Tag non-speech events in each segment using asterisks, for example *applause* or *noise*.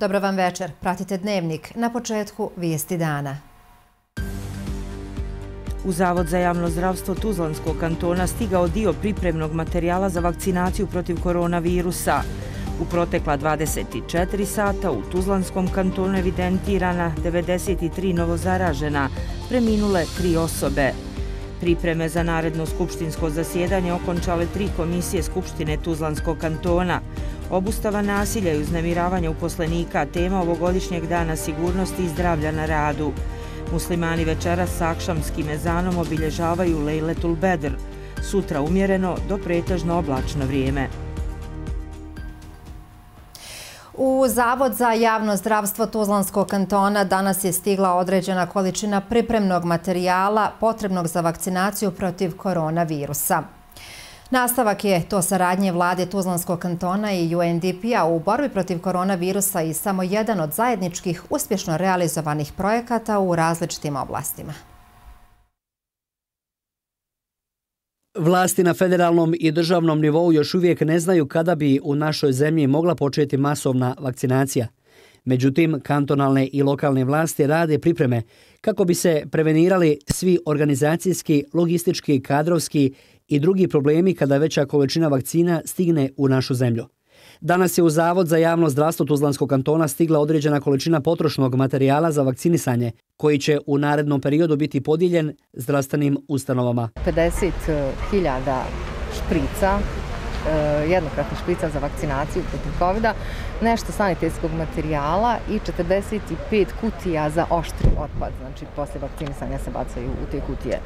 Dobro vam večer. Pratite dnevnik. Na početku vijesti dana. U Zavod za javno zdravstvo Tuzlanskog kantona stigao dio pripremnog materijala za vakcinaciju protiv koronavirusa. U protekla 24 sata u Tuzlanskom kantonu evidentirana 93 novozaražena, preminule tri osobe. Pripreme za naredno skupštinsko zasjedanje okončale tri komisije Skupštine Tuzlanskog kantona. Obustava nasilja i uznemiravanja uposlenika tema ovogodišnjeg dana sigurnosti i zdravlja na radu. Muslimani večera s akšamskim ezanom obilježavaju Lejletul Bedr, sutra umjereno do pretežno oblačno vrijeme. U Zavod za javno zdravstvo Tuzlanskog kantona danas je stigla određena količina pripremnog materijala potrebnog za vakcinaciju protiv koronavirusa. Nastavak je to saradnje vlade Tuzlanskog kantona i UNDP-a u borbi protiv koronavirusa i samo jedan od zajedničkih uspješno realizovanih projekata u različitim oblastima. Vlasti na federalnom i državnom nivou još uvijek ne znaju kada bi u našoj zemlji mogla početi masovna vakcinacija. Međutim, kantonalne i lokalne vlasti rade pripreme kako bi se prevenirali svi organizacijski, logistički, kadrovski i drugi problemi kada veća količina vakcina stigne u našu zemlju. Danas je u Zavod za javno zdravstvo Tuzlanskog kantona stigla određena količina potrošnog materijala za vakcinisanje, koji će u narednom periodu biti podijeljen zdravstvenim ustanovama. 50.000 eh, šprica E, jednokratna špica za vakcinaciju protiv covid nešto sanitetskog materijala i 45 kutija za oštri otpad, znači posle vakcinisanja se bacaju u te kutije.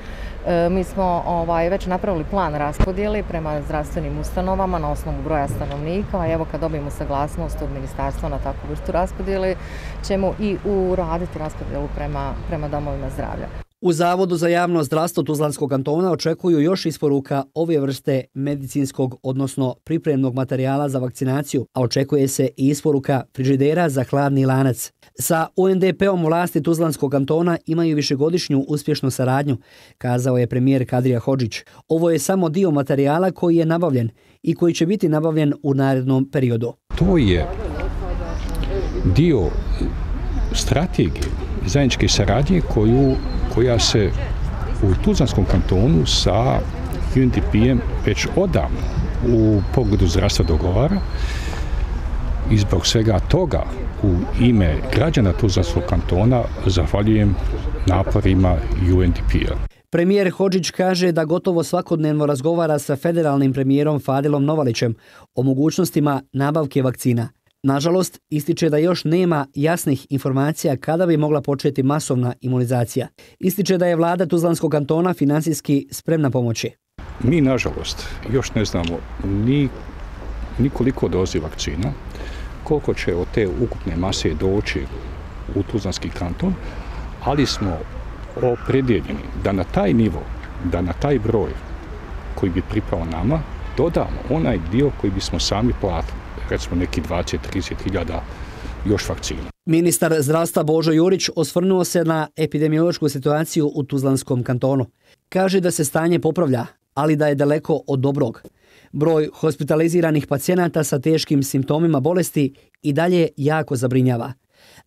E, mi smo ovaj, već napravili plan raspodijeli prema zdravstvenim ustanovama na osnovu broja stanovnika, a evo kad dobijemo saglasnost od ministarstva na takvu vrstu raspodijeli, ćemo i uraditi raspodijelu prema, prema domovima zdravlja. U Zavodu za javno zdravstvo Tuzlanskog kantona očekuju još isporuka ove vrste medicinskog, odnosno pripremnog materijala za vakcinaciju, a očekuje se i isporuka frižidera za hladni lanac. Sa UNDP-om vlasti Tuzlanskog kantona imaju višegodišnju uspješnu saradnju, kazao je premijer Kadrija Hođić. Ovo je samo dio materijala koji je nabavljen i koji će biti nabavljen u narednom periodu. To je dio strategije zajedničke saradnje koju koja se u Tuzlanskom kantonu sa UNDP-em već odavno u pogledu zdravstva dogovara i zbog svega toga u ime građana Tuzlanskog kantona zahvaljujem naporima UNDP-a. Premijer Hođić kaže da gotovo svakodnevno razgovara sa federalnim premijerom Fadilom Novalićem o mogućnostima nabavke vakcina. Nažalost, ističe da još nema jasnih informacija kada bi mogla početi masovna imunizacija. Ističe da je vlada Tuzlanskog kantona finansijski spremna pomoći. Mi, nažalost, još ne znamo ni, ni koliko dozi vakcina, koliko će od te ukupne mase doći u Tuzlanski kanton, ali smo opredjeljeni da na taj nivo, da na taj broj koji bi pripao nama, dodamo onaj dio koji bismo sami platili recimo neki 20-30 hiljada još vakcina. Ministar zdravstva Božo Jurić osvrnuo se na epidemiološku situaciju u Tuzlanskom kantonu. Kaže da se stanje popravlja, ali da je daleko od dobrog. Broj hospitaliziranih pacijenata sa teškim simptomima bolesti i dalje jako zabrinjava.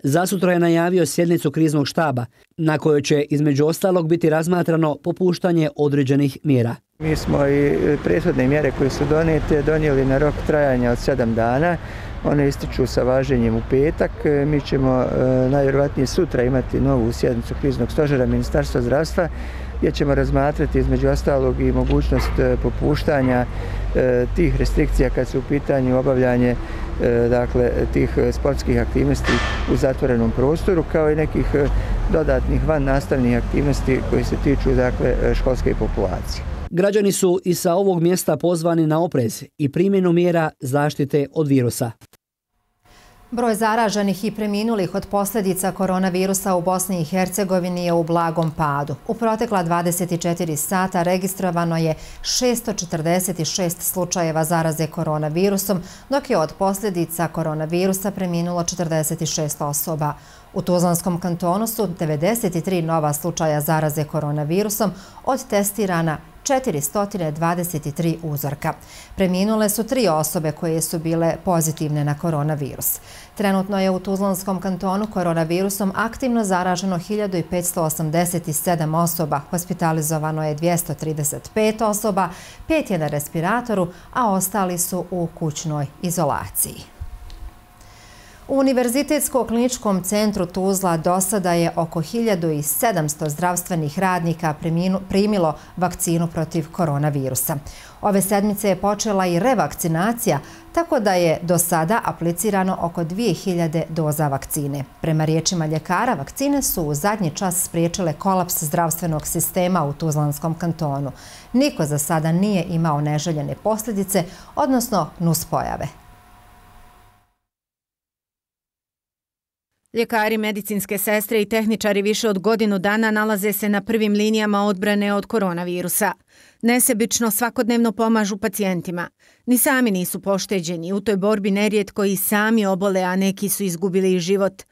Zasutro je najavio sjednicu kriznog štaba, na kojoj će između ostalog biti razmatrano popuštanje određenih mjera. Mi smo i prethodne mjere koje su donete donijeli na rok trajanja od sedam dana. One ističu sa važenjem u petak. E, mi ćemo e, najvjerovatnije sutra imati novu sjednicu kriznog stožera Ministarstva zdravstva gdje ćemo razmatrati između ostalog i mogućnost e, popuštanja tih restrikcija kad su u pitanju obavljanje dakle, tih sportskih aktivnosti u zatvorenom prostoru kao i nekih dodatnih van nastavnih aktivnosti koji se tiču dakle, školske populacije. Građani su i sa ovog mjesta pozvani na oprez i primjenu mjera zaštite od virusa. Broj zaraženih i preminulih od posljedica koronavirusa u Bosni i Hercegovini je u blagom padu. U protekla 24 sata registrovano je 646 slučajeva zaraze koronavirusom, dok je od posljedica koronavirusa preminulo 46 osoba. U Tuzlanskom kantonu su 93 nova slučaja zaraze koronavirusom od testirana 423 uzorka. Preminule su tri osobe koje su bile pozitivne na koronavirus. Trenutno je u Tuzlanskom kantonu koronavirusom aktivno zaraženo 1587 osoba, hospitalizovano je 235 osoba, pet je na respiratoru, a ostali su u kućnoj izolaciji. U Univerzitetsko-kliničkom centru Tuzla do sada je oko 1700 zdravstvenih radnika primilo vakcinu protiv koronavirusa. Ove sedmice je počela i revakcinacija, tako da je do sada aplicirano oko 2000 doza vakcine. Prema riječima ljekara, vakcine su u zadnji čas spriječile kolaps zdravstvenog sistema u Tuzlanskom kantonu. Niko za sada nije imao neželjene posljedice, odnosno nuspojave. Ljekari, medicinske sestre i tehničari više od godinu dana nalaze se na prvim linijama odbrane od koronavirusa. Nesebično svakodnevno pomažu pacijentima. Ni sami nisu pošteđeni. U toj borbi nerijetko i sami obole, a neki su izgubili i život.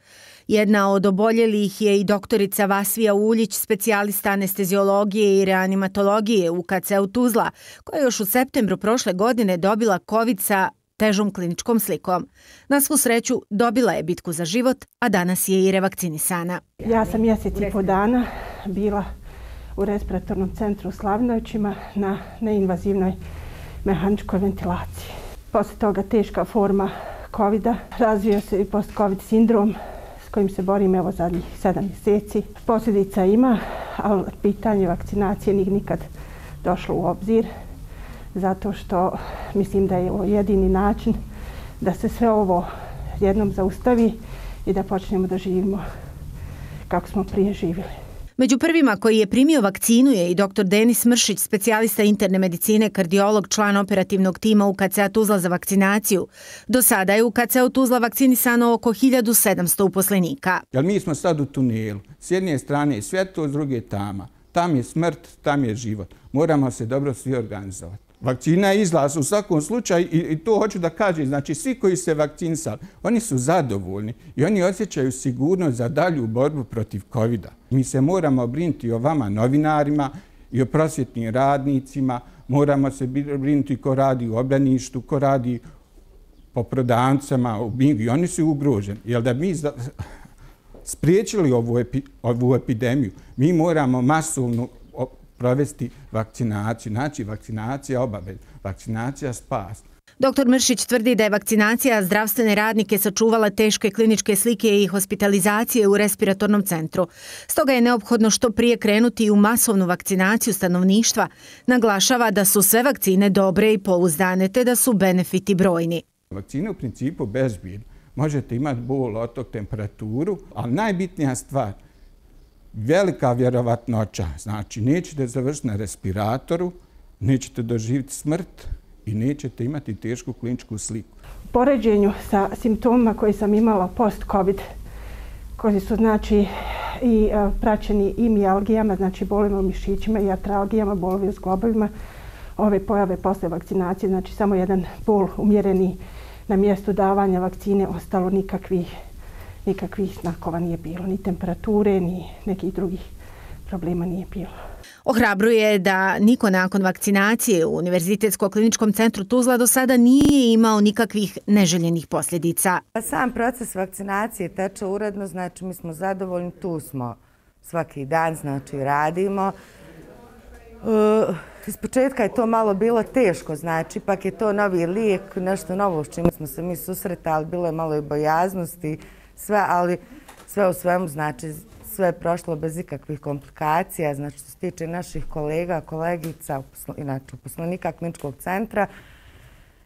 Jedna od oboljelih je i doktorica Vasvija Uljić, specijalista anesteziologije i reanimatologije u KC Tuzla, koja još u septembru prošle godine dobila COVID sa težom kliničkom slikom. Na svu sreću dobila je bitku za život, a danas je i revakcinisana. Ja sam mjesec i po dana bila u respiratornom centru u Slavinovićima na neinvazivnoj mehaničkoj ventilaciji. Posle toga teška forma COVID-a, razvio se i post-COVID sindrom s kojim se borim evo zadnjih sedam mjeseci. Posljedica ima, ali pitanje vakcinacije nikad došlo u obzir zato što mislim da je jedini način da se sve ovo jednom zaustavi i da počnemo da živimo kako smo prije živjeli. Među prvima koji je primio vakcinu je i dr. Denis Mršić, specijalista interne medicine, kardiolog, član operativnog tima u KCA Tuzla za vakcinaciju. Do sada je u KCA Tuzla vakcinisano oko 1700 uposlenika. Jer mi smo sad u tunelu. S jedne strane je svjetlo, s druge tama. Tam je smrt, tam je život. Moramo se dobro svi organizovati. Vakcina je izlaz u svakom slučaju i to hoću da kažem. Znači, svi koji se vakcinisali, oni su zadovoljni i oni osjećaju sigurnost za dalju borbu protiv COVID-a. Mi se moramo brinuti o vama novinarima i o prosvjetnim radnicima, moramo se brinuti ko radi u obraništu, ko radi po prodancama u Bingu i oni su ugroženi. Jer da mi spriječili ovu epidemiju, mi moramo masovnu provesti vakcinaciju. Znači, vakcinacija obavez, vakcinacija spas. Dr. Mršić tvrdi da je vakcinacija zdravstvene radnike sačuvala teške kliničke slike i hospitalizacije u respiratornom centru. Stoga je neophodno što prije krenuti u masovnu vakcinaciju stanovništva. Naglašava da su sve vakcine dobre i pouzdane, te da su benefiti brojni. Vakcina u principu bezbjedna. Možete imati bol, otok, temperaturu, ali najbitnija stvar – velika vjerovatnoća. Znači, nećete završiti na respiratoru, nećete doživiti smrt i nećete imati tešku kliničku sliku. U poređenju sa simptomima koje sam imala post-COVID, koji su znači i e, praćeni i mijalgijama, znači bolima u mišićima i atralgijama, bolovi u zglobovima, ove pojave posle vakcinacije, znači samo jedan bol umjereni na mjestu davanja vakcine, ostalo nikakvih nikakvih znakova nije bilo, ni temperature, ni nekih drugih problema nije bilo. Ohrabruje da niko nakon vakcinacije u Univerzitetskom kliničkom centru Tuzla do sada nije imao nikakvih neželjenih posljedica. Sam proces vakcinacije teče uredno, znači mi smo zadovoljni, tu smo svaki dan, znači radimo. Uh, iz početka je to malo bilo teško, znači, pak je to novi lijek, nešto novo s čim smo se mi susretali, bilo je malo i bojaznosti sve, ali sve u svemu znači sve je prošlo bez ikakvih komplikacija, znači što se tiče naših kolega, kolegica, inače poslanika kliničkog centra,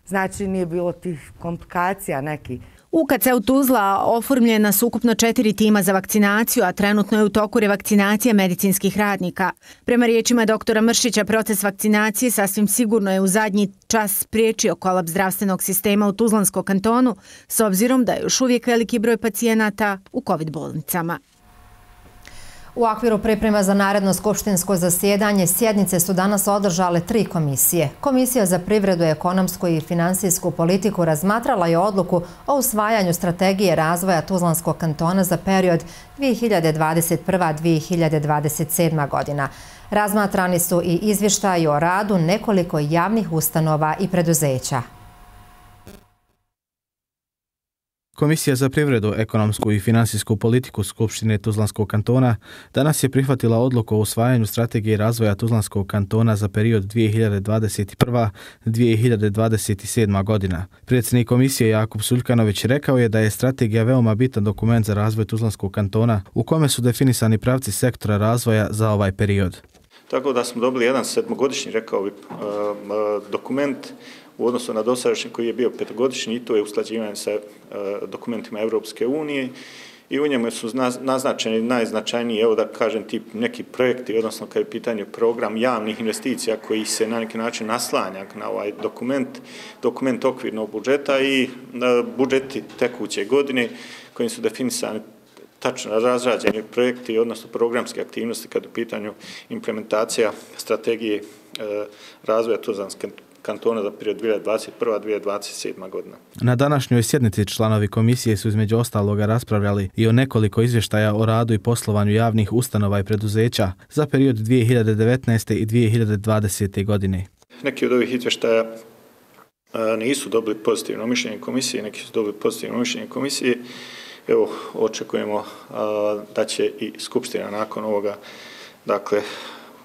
znači nije bilo tih komplikacija nekih. U Tuzla oformljena su ukupno četiri tima za vakcinaciju, a trenutno je u toku revakcinacija medicinskih radnika. Prema riječima doktora Mršića, proces vakcinacije sasvim sigurno je u zadnji čas spriječio kolaps zdravstvenog sistema u Tuzlanskom kantonu, s obzirom da je još uvijek veliki broj pacijenata u COVID bolnicama. U okviru priprema za naredno skupštinsko zasjedanje sjednice su danas održale tri komisije. Komisija za privredu, ekonomsku i finansijsku politiku razmatrala je odluku o usvajanju strategije razvoja Tuzlanskog kantona za period 2021-2027 godina. Razmatrani su i izvještaji o radu nekoliko javnih ustanova i preduzeća. Komisija za privredu, ekonomsku i finansijsku politiku Skupštine Tuzlanskog kantona danas je prihvatila odluku o usvajanju strategije razvoja Tuzlanskog kantona za period 2021-2027 godina. Predsjednik komisije Jakub Suljkanović rekao je da je strategija veoma bitan dokument za razvoj Tuzlanskog kantona u kome su definisani pravci sektora razvoja za ovaj period. Tako da smo dobili jedan sedmogodišnji, rekao bi, eh, dokument u odnosu na dosadašnji koji je bio petogodišnji i to je usklađivanje sa e, dokumentima Evropske unije i u njemu su naznačeni najznačajniji, evo da kažem, tip neki projekti, odnosno kada je pitanje program javnih investicija koji se na neki način naslanja na ovaj dokument, dokument okvirnog budžeta i e, budžeti tekuće godine kojim su definisani tačno razrađeni projekti, odnosno programske aktivnosti kada je u pitanju implementacija strategije e, razvoja Tuzanske kantona za period 2021-2027 godina. Na današnjoj sjednici članovi komisije su između ostaloga raspravljali i o nekoliko izvještaja o radu i poslovanju javnih ustanova i preduzeća za period 2019. i 2020. godine. Neki od ovih izvještaja nisu dobili pozitivno mišljenje komisije, neki su dobili pozitivno mišljenje komisije. Evo, očekujemo da će i Skupština nakon ovoga, dakle,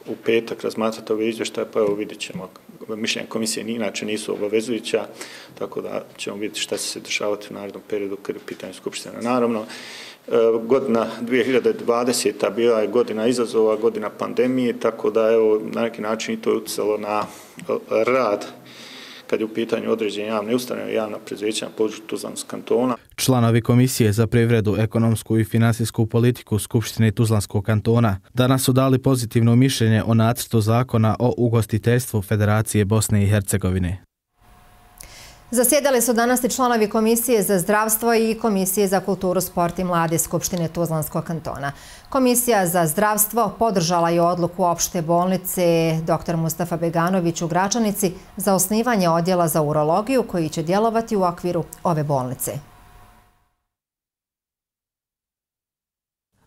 u petak razmatrati ove izvještaje, pa evo vidjet ćemo. Mišljenja komisije inače nisu obavezujuća, tako da ćemo vidjeti šta će se dešavati u narednom periodu kada je pitanje Skupština. Naravno, e, godina 2020. bila je godina izazova, godina pandemije, tako da evo, na neki način i to je utjecalo na e, rad kad je u pitanju određenja javne ustanove i javna prezveća na području Tuzlanskog kantona. Članovi Komisije za privredu, ekonomsku i finansijsku politiku Skupštine Tuzlanskog kantona danas su dali pozitivno mišljenje o nacrtu zakona o ugostiteljstvu Federacije Bosne i Hercegovine. Zasjedali su danas i članovi Komisije za zdravstvo i Komisije za kulturu, sport i mlade Skupštine Tuzlanskog kantona. Komisija za zdravstvo podržala je odluku opšte bolnice dr. Mustafa Beganović u Gračanici za osnivanje odjela za urologiju koji će djelovati u okviru ove bolnice.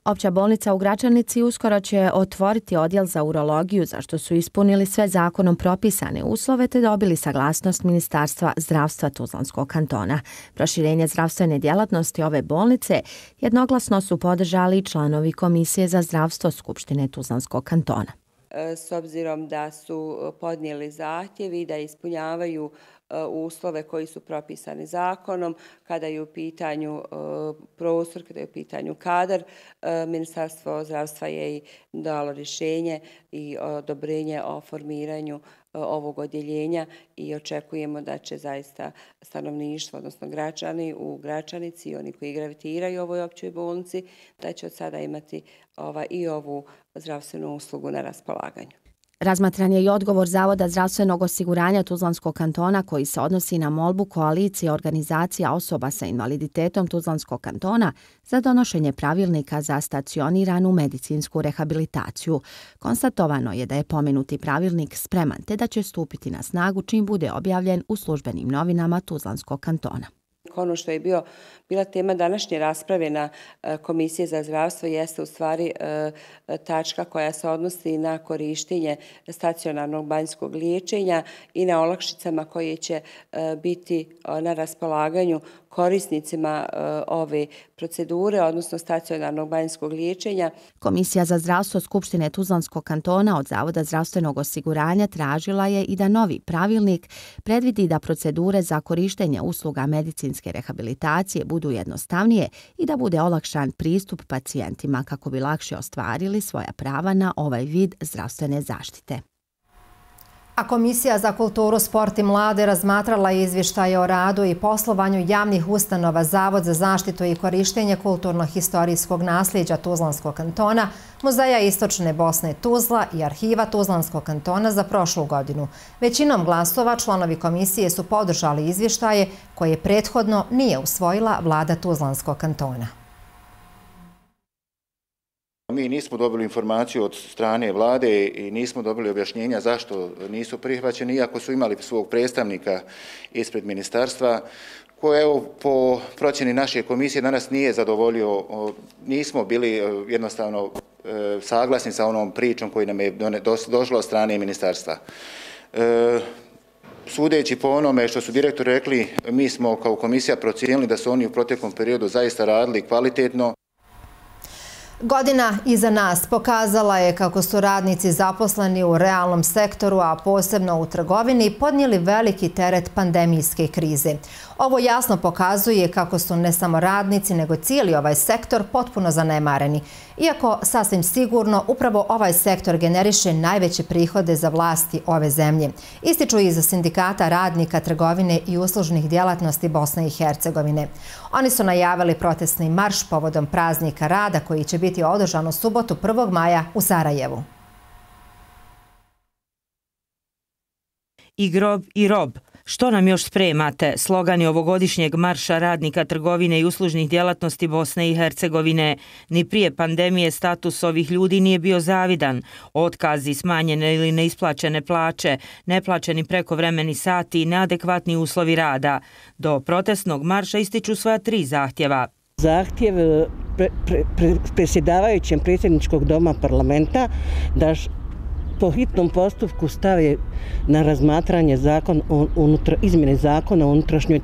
Opća bolnica u Gračanici uskoro će otvoriti odjel za urologiju zašto su ispunili sve zakonom propisane uslove te dobili saglasnost Ministarstva zdravstva Tuzlanskog kantona. Proširenje zdravstvene djelatnosti ove bolnice jednoglasno su podržali članovi Komisije za zdravstvo Skupštine Tuzlanskog kantona. S obzirom da su podnijeli zahtjevi da ispunjavaju E, uslove koji su propisani zakonom, kada je u pitanju e, prostor, kada je u pitanju kadar, e, Ministarstvo zdravstva je i dalo rješenje i odobrenje o formiranju ovog odjeljenja i očekujemo da će zaista stanovništvo, odnosno građani u Gračanici i oni koji gravitiraju ovoj općoj bolnici, da će od sada imati i ovu zdravstvenu uslugu na raspolaganju. Razmatran je i odgovor Zavoda zdravstvenog osiguranja Tuzlanskog kantona koji se odnosi na molbu koalicije organizacija osoba sa invaliditetom Tuzlanskog kantona za donošenje pravilnika za stacioniranu medicinsku rehabilitaciju. Konstatovano je da je pomenuti pravilnik spreman te da će stupiti na snagu čim bude objavljen u službenim novinama Tuzlanskog kantona. Ono što je bio bila tema današnje rasprave na e, Komisije za zdravstvo jeste u stvari e, tačka koja se odnosi na korištenje stacionarnog banjskog liječenja i na olakšicama koje će e, biti na raspolaganju korisnicima e, ove procedure, odnosno stacionarnog banjskog liječenja. Komisija za zdravstvo Skupštine Tuzlanskog kantona od Zavoda zdravstvenog osiguranja tražila je i da novi pravilnik predvidi da procedure za korištenje usluga medicinske rehabilitacije budu budu jednostavnije i da bude olakšan pristup pacijentima kako bi lakše ostvarili svoja prava na ovaj vid zdravstvene zaštite. A Komisija za kulturu, sport i mlade razmatrala izvještaje o radu i poslovanju javnih ustanova Zavod za zaštitu i korištenje kulturno-historijskog nasljeđa Tuzlanskog kantona, Muzeja Istočne Bosne Tuzla i Arhiva Tuzlanskog kantona za prošlu godinu. Većinom glasova članovi komisije su podržali izvještaje koje prethodno nije usvojila vlada Tuzlanskog kantona. Mi nismo dobili informaciju od strane vlade i nismo dobili objašnjenja zašto nisu prihvaćeni, iako su imali svog predstavnika ispred ministarstva, koje evo, po procjeni naše komisije danas nije zadovoljio, nismo bili e, jednostavno e, saglasni sa onom pričom koji nam je došla od strane ministarstva. E, sudeći po onome što su direktori rekli, mi smo kao komisija procijenili da su oni u proteklom periodu zaista radili kvalitetno. Godina iza nas pokazala je kako su radnici zaposleni u realnom sektoru, a posebno u trgovini, podnijeli veliki teret pandemijske krize. Ovo jasno pokazuje kako su ne samo radnici, nego cijeli ovaj sektor potpuno zanemareni. Iako sasvim sigurno upravo ovaj sektor generiše najveće prihode za vlasti ove zemlje. Ističu i za sindikata radnika trgovine i uslužnih djelatnosti Bosne i Hercegovine. Oni su najavili protestni marš povodom praznika rada koji će biti održan u subotu 1. maja u Sarajevu. I grob i rob. Što nam još spremate? Slogani ovogodišnjeg marša radnika trgovine i uslužnih djelatnosti Bosne i Hercegovine. Ni prije pandemije status ovih ljudi nije bio zavidan. Otkazi, smanjene ili neisplaćene plaće, neplaćeni prekovremeni sati i neadekvatni uslovi rada. Do protestnog marša ističu svoja tri zahtjeva. Zahtjev eh, presjedavajućem predsjedničkog doma parlamenta da po hitnom postupku stave na razmatranje zakon unutra, izmjene zakona o unutrašnjoj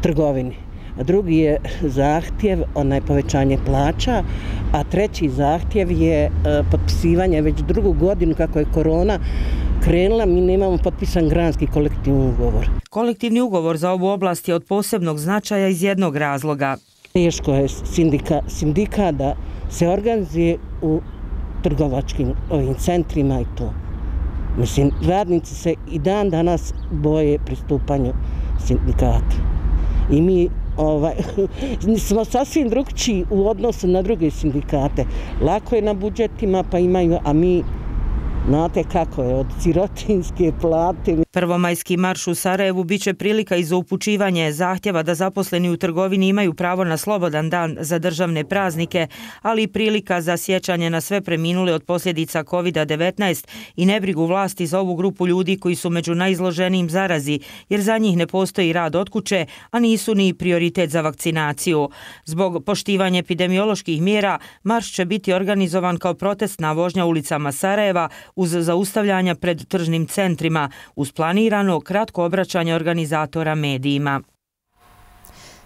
trgovini. A drugi je zahtjev, onaj povećanje plaća, a treći zahtjev je e, potpisivanje već drugu godinu kako je korona krenula, mi nemamo potpisan granski kolektivni ugovor. Kolektivni ugovor za ovu oblast je od posebnog značaja iz jednog razloga. Teško je sindika, sindika da se organizuje u trgovačkim ovim centrima i to. Mislim, radnici se i dan danas boje pristupanju sindikata. I mi ovaj, *laughs* smo sasvim drugčiji u odnosu na druge sindikate. Lako je na budžetima, pa imaju, a mi Znate kako je, od sirotinske plate. Prvomajski marš u Sarajevu biće prilika i za upučivanje zahtjeva da zaposleni u trgovini imaju pravo na slobodan dan za državne praznike, ali i prilika za sjećanje na sve preminule od posljedica COVID-19 i nebrigu vlasti za ovu grupu ljudi koji su među najizloženijim zarazi, jer za njih ne postoji rad od kuće, a nisu ni prioritet za vakcinaciju. Zbog poštivanja epidemioloških mjera, marš će biti organizovan kao protestna vožnja ulicama Sarajeva uz zaustavljanja pred tržnim centrima, uz planirano kratko obraćanje organizatora medijima.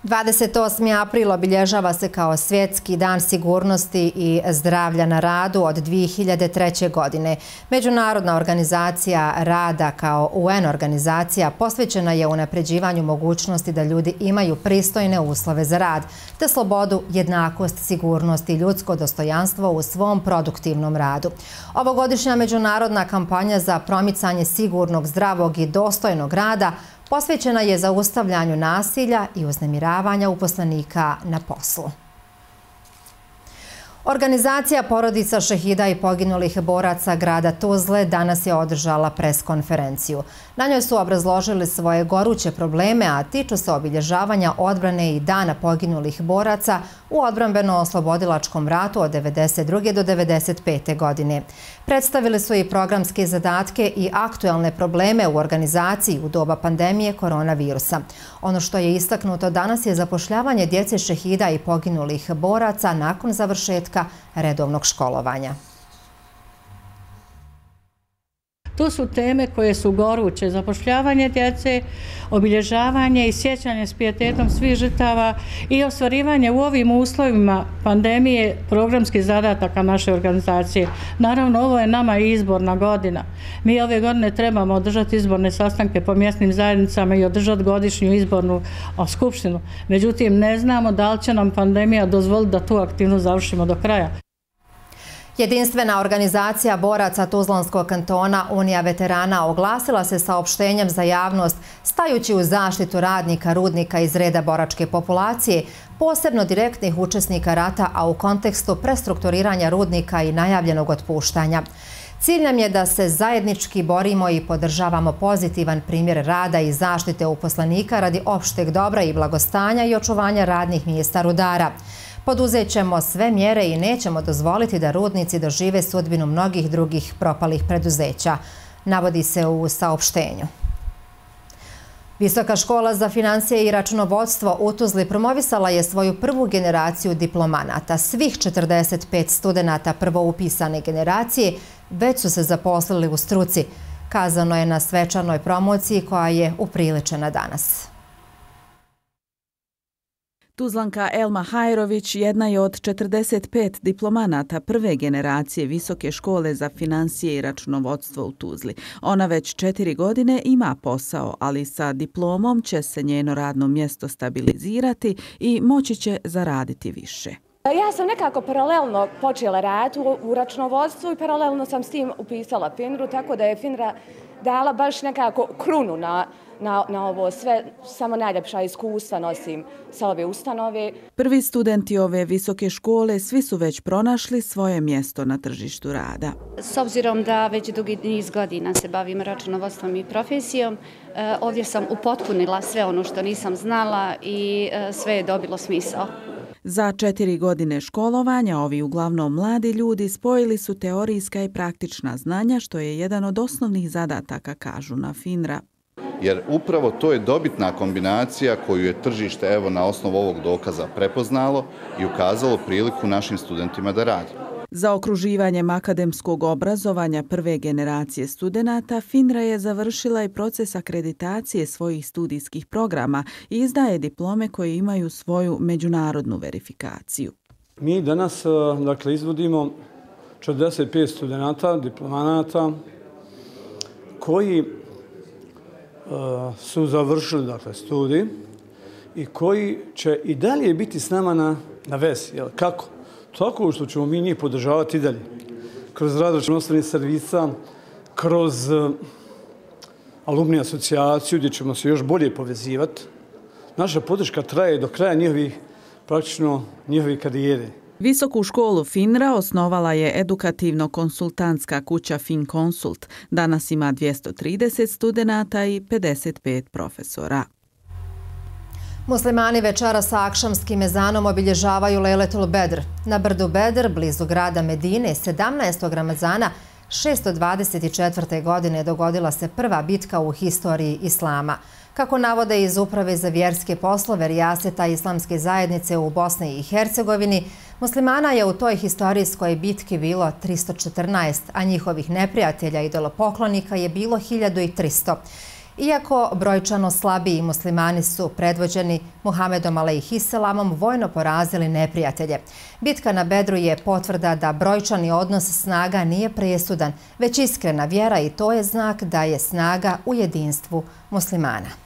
28. april obilježava se kao svjetski dan sigurnosti i zdravlja na radu od 2003. godine. Međunarodna organizacija rada kao UN organizacija posvećena je u napređivanju mogućnosti da ljudi imaju pristojne uslove za rad, te slobodu, jednakost, sigurnost i ljudsko dostojanstvo u svom produktivnom radu. Ovogodišnja međunarodna kampanja za promicanje sigurnog, zdravog i dostojnog rada posvećena je zaustavljanju nasilja i uznemiravanja uposlenika na poslu. Organizacija porodica šehida i poginulih boraca grada Tuzle danas je održala preskonferenciju. Na njoj su obrazložili svoje goruće probleme, a tiču se obilježavanja odbrane i dana poginulih boraca u odbranbeno-oslobodilačkom ratu od 1992. do 1995. godine predstavile su i programske zadatke i aktuelne probleme u organizaciji u doba pandemije koronavirusa. Ono što je istaknuto danas je zapošljavanje djece šehida i poginulih boraca nakon završetka redovnog školovanja. To su teme koje su goruće, zapošljavanje djece, obilježavanje i sjećanje s pijetetom svih žrtava i ostvarivanje u ovim uslovima pandemije programskih zadataka naše organizacije. Naravno, ovo je nama izborna godina. Mi ove godine trebamo održati izborne sastanke po mjesnim zajednicama i održati godišnju izbornu skupštinu. Međutim, ne znamo da li će nam pandemija dozvoliti da tu aktivnost završimo do kraja. Jedinstvena organizacija boraca Tuzlanskog kantona Unija veterana oglasila se saopštenjem za javnost stajući u zaštitu radnika rudnika iz reda boračke populacije, posebno direktnih učesnika rata, a u kontekstu prestrukturiranja rudnika i najavljenog otpuštanja. Cilj nam je da se zajednički borimo i podržavamo pozitivan primjer rada i zaštite uposlenika radi opšteg dobra i blagostanja i očuvanja radnih mjesta rudara. Poduzet ćemo sve mjere i nećemo dozvoliti da rudnici dožive sudbinu mnogih drugih propalih preduzeća, navodi se u saopštenju. Visoka škola za financije i računovodstvo u Tuzli promovisala je svoju prvu generaciju diplomanata. Svih 45 studenta prvo upisane generacije već su se zaposlili u struci, kazano je na svečanoj promociji koja je upriličena danas. Tuzlanka Elma Hajrović jedna je od 45 diplomanata prve generacije Visoke škole za financije i računovodstvo u Tuzli. Ona već četiri godine ima posao, ali sa diplomom će se njeno radno mjesto stabilizirati i moći će zaraditi više. Ja sam nekako paralelno počela rad u računovodstvu i paralelno sam s tim upisala FINRU, tako da je FINRA dala baš nekako krunu na na, na ovo sve, samo najljepša iskustva nosim sa ove ustanove. Prvi studenti ove visoke škole svi su već pronašli svoje mjesto na tržištu rada. S obzirom da već dugi niz godina se bavim računovodstvom i profesijom, e, ovdje sam upotpunila sve ono što nisam znala i e, sve je dobilo smisao. Za četiri godine školovanja ovi uglavnom mladi ljudi spojili su teorijska i praktična znanja, što je jedan od osnovnih zadataka, kažu na FINRA jer upravo to je dobitna kombinacija koju je tržište evo na osnovu ovog dokaza prepoznalo i ukazalo priliku našim studentima da radi. Za okruživanjem akademskog obrazovanja prve generacije studenta, FINRA je završila i proces akreditacije svojih studijskih programa i izdaje diplome koje imaju svoju međunarodnu verifikaciju. Mi danas eh, dakle, izvodimo 45 studenta, diplomanata, koji Eh, su završili dakle, studij i koji će i dalje biti s nama na, na vezi. Jel? Kako? Tako što ćemo mi njih podržavati i dalje. Kroz različne osnovnih servisa, kroz uh, alumni asocijaciju gdje ćemo se još bolje povezivati. Naša podrška traje do kraja njihovih, praktično njihovih karijere. Visoku školu FINRA osnovala je edukativno-konsultantska kuća FinConsult. Danas ima 230 studenta i 55 profesora. Muslimani večera sa akšamskim mezanom obilježavaju Leletul Bedr. Na brdu Bedr, blizu grada Medine, 17. ramazana 624. godine dogodila se prva bitka u historiji Islama. Kako navode iz Uprave za vjerske poslove Rijaseta Islamske zajednice u Bosni i Hercegovini, muslimana je u toj historijskoj bitki bilo 314, a njihovih neprijatelja i idolopoklonika je bilo 1300. Iako brojčano slabiji muslimani su predvođeni Muhammedom Aleyhisselamom vojno porazili neprijatelje. Bitka na Bedru je potvrda da brojčani odnos snaga nije presudan, već iskrena vjera i to je znak da je snaga u jedinstvu muslimana.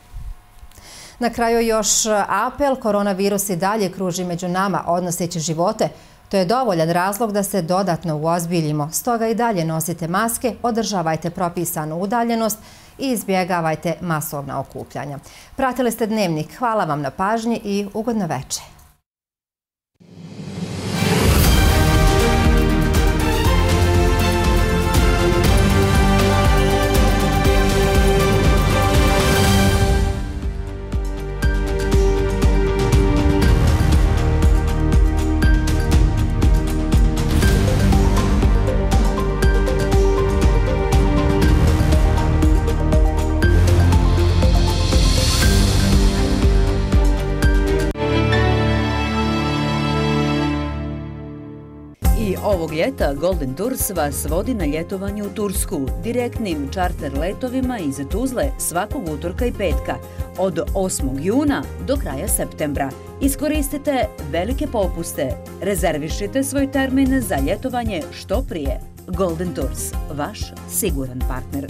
Na kraju još e, apel, koronavirus i dalje kruži među nama odnoseći živote. To je dovoljan razlog da se dodatno uozbiljimo. Stoga i dalje nosite maske, održavajte propisanu udaljenost i izbjegavajte masovna okupljanja. Pratili ste Dnevnik. Hvala vam na pažnji i ugodno večer. Ovog ljeta Golden Tours vas vodi na ljetovanje u Tursku direktnim čarter letovima iz Tuzle svakog utorka i petka od 8. juna do kraja septembra. Iskoristite velike popuste. Rezervišite svoj termin za ljetovanje što prije. Golden Tours, vaš siguran partner.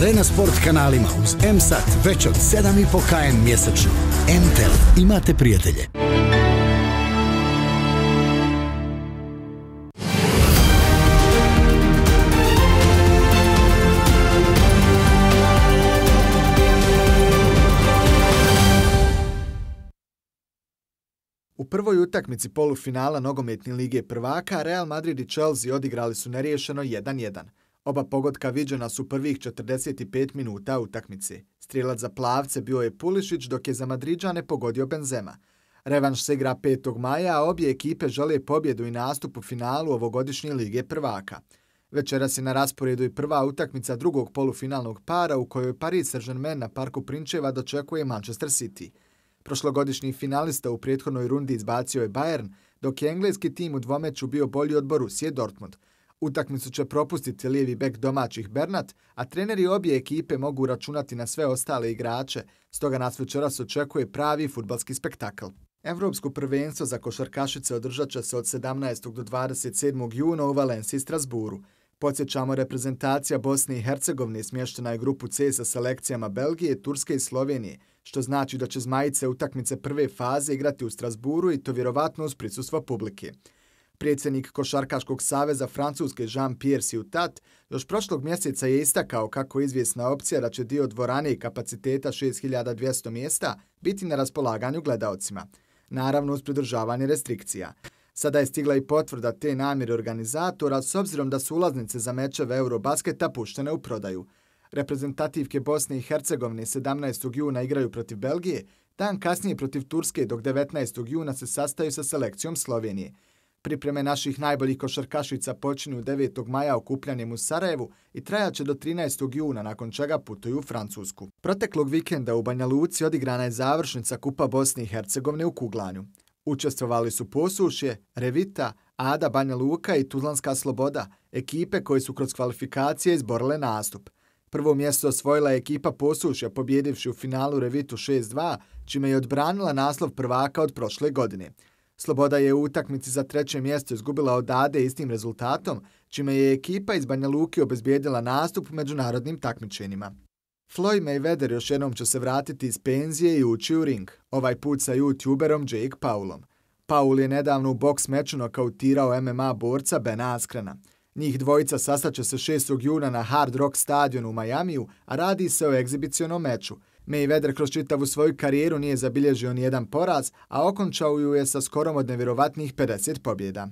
Arena Sport kanalima uz M-Sat već od 7,5 km mjesečno. M-Tel. Imate prijatelje. U prvoj utakmici polufinala nogometne lige prvaka Real Madrid i Chelsea odigrali su neriješeno 1-1. Oba pogotka viđena su prvih 45 minuta utakmice. Strelac za plavce bio je Pulišić, dok je za Madriđane pogodio Benzema. Revanš se igra 5. maja, a obje ekipe žele pobjedu i nastup u finalu ovogodišnje lige prvaka. Večeras je na rasporedu i prva utakmica drugog polufinalnog para u kojoj Paris Saint-Germain na parku Prinčeva dočekuje Manchester City. Prošlogodišnji finalista u prethodnoj rundi izbacio je Bayern, dok je engleski tim u dvomeću bio bolji od Borussia Dortmund. Utakmicu će propustiti lijevi bek domaćih Bernat, a treneri obje ekipe mogu računati na sve ostale igrače, stoga nas večeras očekuje pravi futbalski spektakl. Evropsko prvenstvo za košarkašice održat će se od 17. do 27. juna u Valenciji i Strasburu. Podsjećamo, reprezentacija Bosne i Hercegovine smještena je grupu C sa selekcijama Belgije, Turske i Slovenije, što znači da će zmajice utakmice prve faze igrati u Strasburu i to vjerovatno uz prisustvo publike. Predsjednik Košarkaškog saveza Francuske Jean-Pierre Siutat još prošlog mjeseca je istakao kako izvjesna opcija da će dio dvorane i kapaciteta 6200 mjesta biti na raspolaganju gledaocima. Naravno uz pridržavanje restrikcija. Sada je stigla i potvrda te namjere organizatora s obzirom da su ulaznice za mečeve Eurobasketa puštene u prodaju. Reprezentativke Bosne i Hercegovine 17. juna igraju protiv Belgije, dan kasnije protiv Turske dok 19. juna se sastaju sa selekcijom Slovenije. Pripreme naših najboljih košarkašica počinju 9. maja okupljanjem u Sarajevu i trajaće do 13. juna, nakon čega putuju u Francusku. Proteklog vikenda u Banja Luci odigrana je završnica Kupa Bosne i Hercegovine u Kuglanju. Učestvovali su Posušje, Revita, Ada Banja Luka i Tuzlanska Sloboda, ekipe koje su kroz kvalifikacije izborile nastup. Prvo mjesto osvojila je ekipa Posušja pobjedivši u finalu Revitu 6-2, čime je odbranila naslov prvaka od prošle godine. Sloboda je u utakmici za treće mjesto izgubila od Ade istim rezultatom, čime je ekipa iz Banja Luki obezbijedila nastup u međunarodnim takmičenjima. Floyd Mayweather još jednom će se vratiti iz penzije i ući u ring, ovaj put sa youtuberom Jake Paulom. Paul je nedavno u boks meču nokautirao MMA borca Ben Askrena. Njih dvojica sastaće se 6. juna na Hard Rock stadionu u Majamiju, a radi se o egzibicionom meču. Mayweather kroz čitavu svoju karijeru nije zabilježio ni jedan poraz, a okončao ju je sa skorom od nevjerovatnih 50 pobjeda.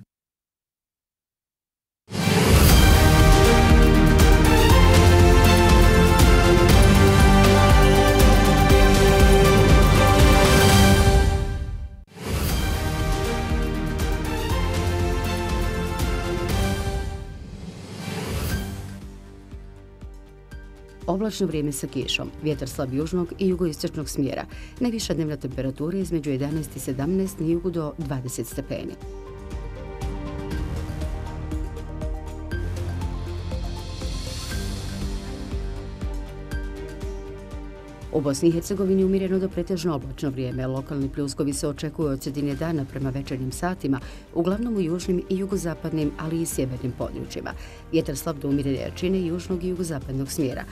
Oblačno vrijeme sa kišom, vjetar slab južnog i jugoistočnog smjera. Najviša dnevna temperatura između 11 i 17 na jugu do 20 stepeni. U Bosni i Hercegovini umireno do pretežno oblačno vrijeme. Lokalni pljuskovi se očekuju od sredine dana prema večernjim satima, uglavnom u južnim i jugozapadnim, ali i sjevernim područjima. Vjetar slab do umirene jačine južnog i jugozapadnog smjera.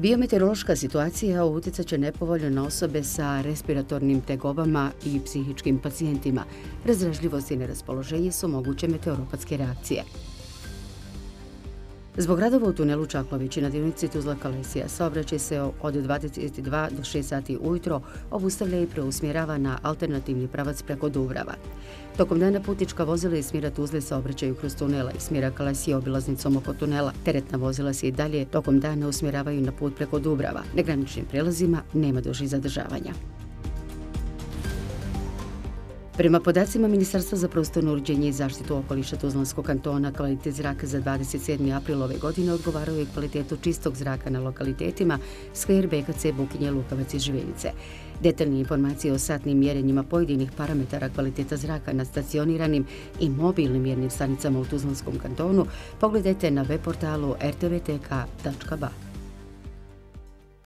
Biometeorološka situacija utjecat će nepovoljno na osobe sa respiratornim tegobama i psihičkim pacijentima. Razražljivost i neraspoloženje su moguće meteoropatske reakcije. Zbog radova u tunelu Čaklovići na divnici Tuzla Kalesija saobraćaj se od 22 do 6 sati ujutro obustavlja i preusmjerava na alternativni pravac preko Dubrava. Tokom dana putička vozila iz smjera Tuzle saobraćaju kroz tunela i smjera Kalesija obilaznicom oko tunela. Teretna vozila se i dalje tokom dana usmjeravaju na put preko Dubrava. Na graničnim prelazima nema duži zadržavanja. Prema podacima Ministarstva za prostorno uređenje i zaštitu okoliša Tuzlanskog kantona, kvalitet zraka za 27. april ove godine odgovarao je kvalitetu čistog zraka na lokalitetima Skver, BKC, Bukinje, Lukavac i Živinice. Detaljne informacije o satnim mjerenjima pojedinih parametara kvaliteta zraka na stacioniranim i mobilnim mjernim stanicama u Tuzlanskom kantonu pogledajte na web portalu rtvtk.ba.